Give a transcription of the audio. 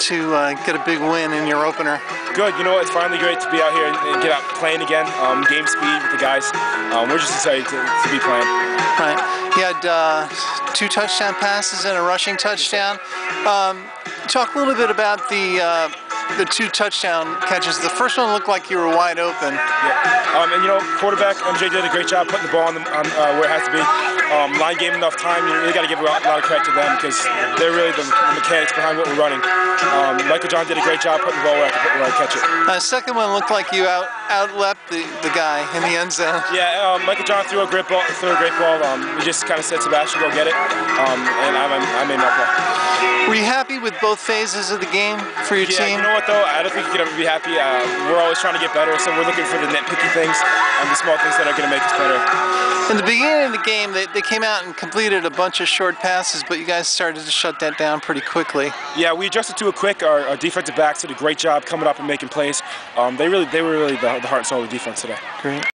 to uh, get a big win in your opener? Good. You know what? It's finally great to be out here and, get out playing again. Um, game speed with the guys. Um, we're just excited to, to be playing. Right. You had uh, two touchdown passes and a rushing touchdown. Um, talk a little bit about the uh, the two touchdown catches. The first one looked like you were wide open. Yeah. Um, and you know, quarterback MJ did a great job putting the ball on, the, on uh, where it has to be. Um, line game enough time. You really got to give a lot, a lot, of credit to them because they're really the, the, mechanics behind what we're running. Um, Michael John did a great job putting the ball where I, could, where I catch it. The uh, second one looked like you out outleapt the, the guy in the end zone. Yeah, um, Michael John threw a great ball. Threw a great ball. Um, he just kind of said, "Sebastian, go get it," um, and I, I made my play. Were you happy with both phases of the game for your yeah, team? you know what though? I don't think you could ever be happy. Uh, we're always trying to get better, so we're looking for the nitpicky things and the small things that are going to make us better. In the beginning of the game, they, they came out and completed a bunch of short passes, but you guys started to shut that down pretty quickly. Yeah, we adjusted to it quick. Our, our defensive backs did a great job coming up and making plays. Um, they really, they were really the, the heart and soul of the defense today. Great.